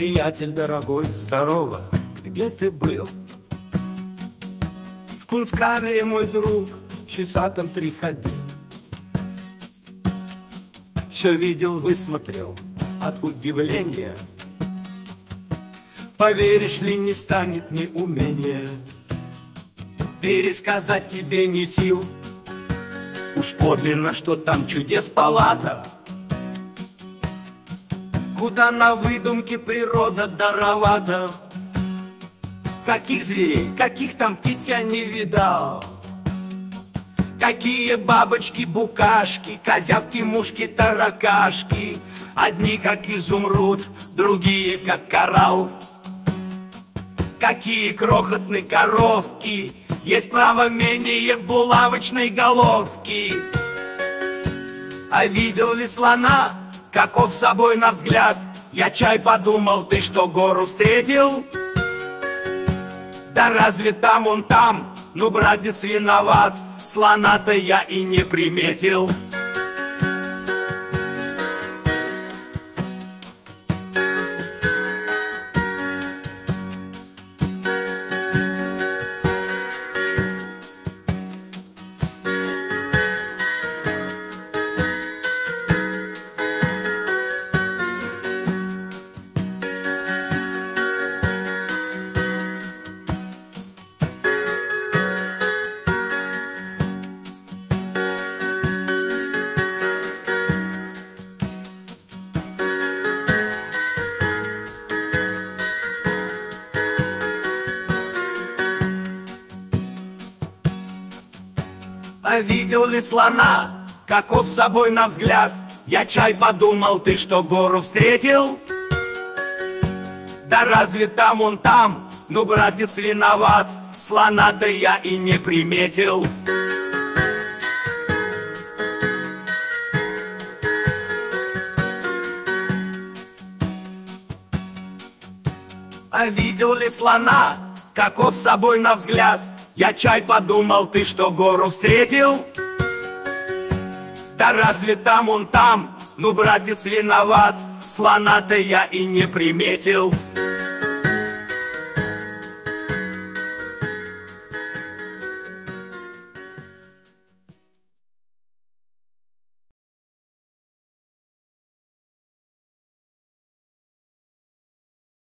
Приятель дорогой, здорово, где ты был? В Кунскамере, мой друг, часа там три ходил. Все видел, высмотрел от удивления. Поверишь ли, не станет ни умения Пересказать тебе не сил Уж подлинно, что там чудес палата Куда на выдумке природа даровата? Каких зверей, каких там птиц я не видал? Какие бабочки, букашки, козявки, мушки, таракашки? Одни как изумруд, другие как коралл. Какие крохотные коровки Есть право менее булавочной головки? А видел ли слона, каков собой на взгляд Я чай подумал, ты что, гору встретил? Да разве там он там? Ну, братец, виноват Слона-то я и не приметил А видел ли слона, каков собой на взгляд? Я чай подумал, ты что, гору встретил? Да разве там он там? Ну, братец, виноват, слона-то я и не приметил. А видел ли слона, каков собой на взгляд? Я чай подумал, ты что, гору встретил? Да разве там он там? Ну, братец, виноват, слона-то я и не приметил.